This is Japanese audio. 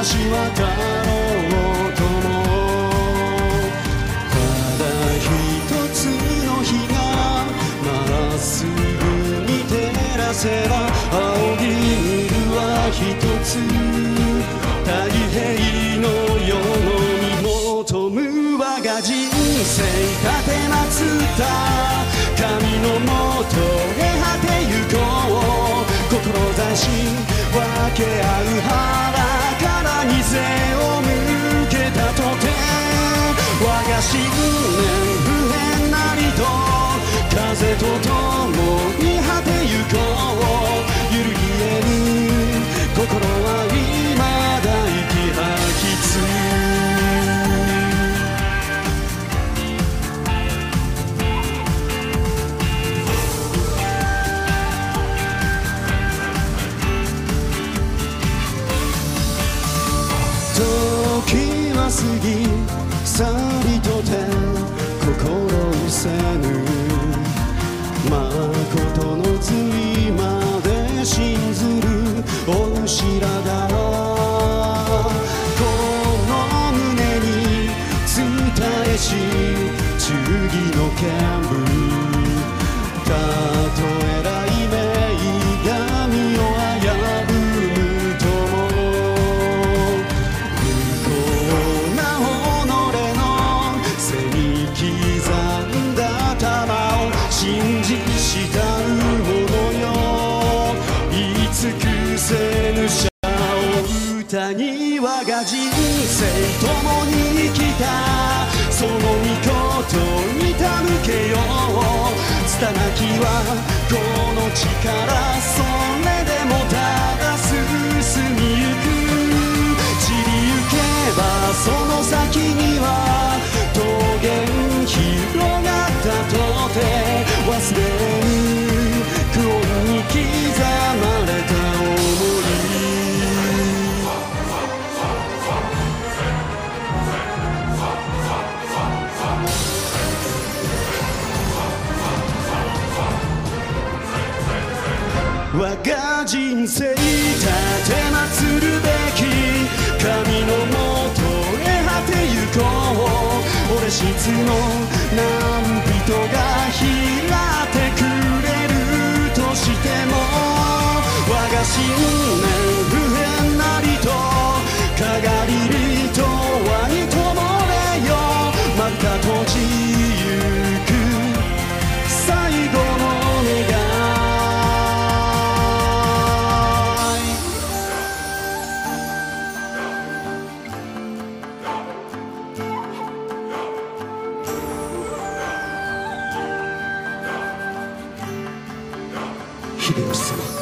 橋渡ろうともただ一つの日がまっすぐに照らせば青ビールは一つ太平の世の求む我が人生立てまつった神のもとへ果てゆこう志分け合う風を向けたとて我が信念不変なりと風と共に時は過ぎ去りとて心失せぬ。誠の髄まで信ずる。お白髪この胸に伝えし忠義の剣舞。たに我が人生共に生きた。その御事に手向けよう。拙きはこの力それでも大我が人生立てまつるべき神のもとへ果てゆこう。俺質の何人が開ってくれるとしても我が信秀吉様